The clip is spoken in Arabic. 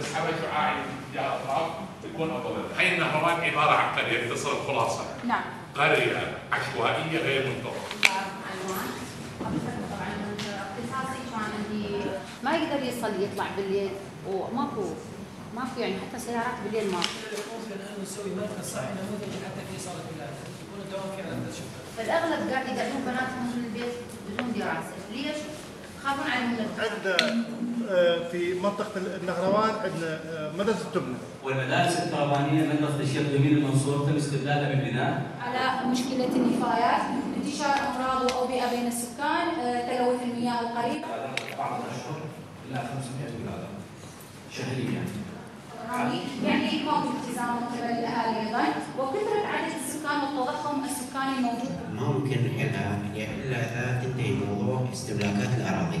تسحبها شعاعي اتجاه الاطراف تكون افضل. هاي النهروان عباره عن قريه تصل الخلاصه. نعم قريه عشوائيه غير منتظمه. ما يقدر يصل يطلع بالليل وماكو ماكو يعني حتى سيارات بالليل ماكو ممكن ان نسوي مركز صحي نموذجي حتى في صاله الولاده قاعد يقعدون بناتهم من البيت بدون دراسه ليش؟ خافون عليهم من آه، في منطقة النهروان عندنا آه، مدرسة تبنى والمدارس الكهربانيه منطقه الشيخ جميل المنصور تم استبدالها بالبناء على مشكلة النفايات انتشار أمراض وأوبئة بين السكان آه، تلوث المياه القريب. بعض الأشهر إلى 500 ولاده شهريا. يعني يكون التزام من قبل الأهالي أيضا. وكثرة عدد السكان والتضخم السكاني الموجود ما ممكن نحلها الا اذا تنتهي موضوع استملاكات الأراضي.